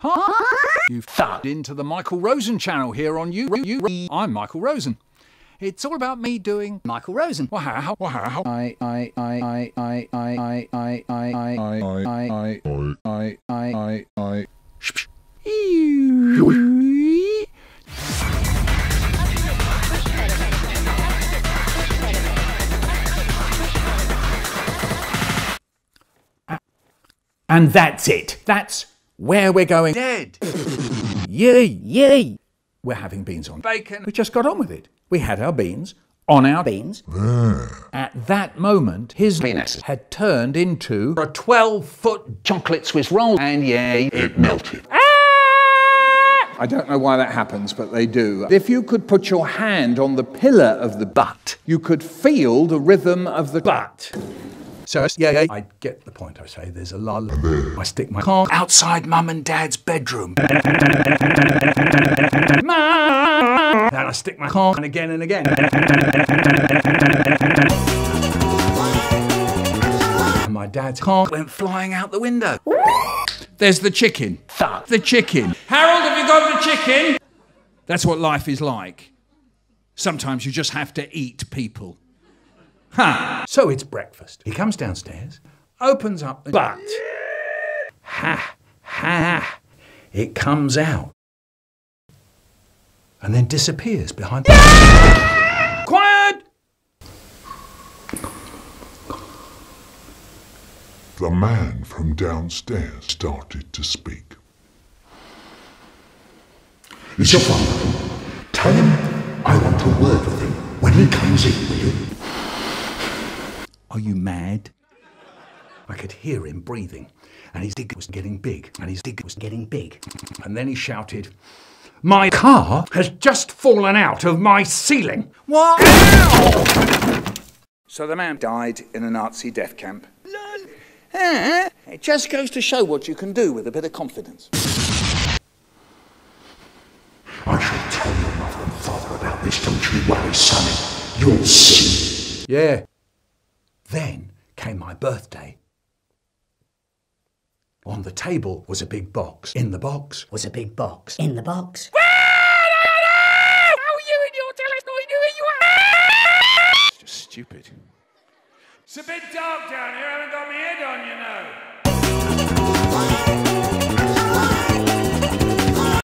You've thugged into the Michael Rosen channel here on you. you I'm Michael Rosen. It's all about me doing Michael Rosen. wow, wow. I I I I I I I I I I I I I I And that's it. That's where we're going. Dead. Yay, yay. We're having beans on Bacon. We just got on with it. We had our beans on our Beans. At that moment, his Penis. had turned into a 12 foot chocolate Swiss roll. And yay, it melted. Ah! I don't know why that happens, but they do. If you could put your hand on the pillar of the butt, you could feel the rhythm of the butt. So, yeah, yeah, I get the point. I say there's a lull. I stick my car outside mum and dad's bedroom. then I stick my car and again and again. and my dad's car went flying out the window. There's the chicken. Fuck the chicken. Harold, have you got the chicken? That's what life is like. Sometimes you just have to eat people. Ha! So it's breakfast. He comes downstairs, opens up the but ha ha it comes out and then disappears behind the Quiet! The man from downstairs started to speak. It's your father. Tell him I want a word with him when he comes in, will you? Are you mad? I could hear him breathing, and his dick was getting big, and his dick was getting big. And then he shouted, My car has just fallen out of my ceiling. What? So the man died in a Nazi death camp. Eh, It just goes to show what you can do with a bit of confidence. I shall tell your mother and father about this, don't you worry, sonny. You'll see. Yeah. Then came my birthday. On the table was a big box. In the box Was a big box. In the box. How are you and your telescope you are It's just stupid. It's a bit dark down here. I haven't got my head on, you know.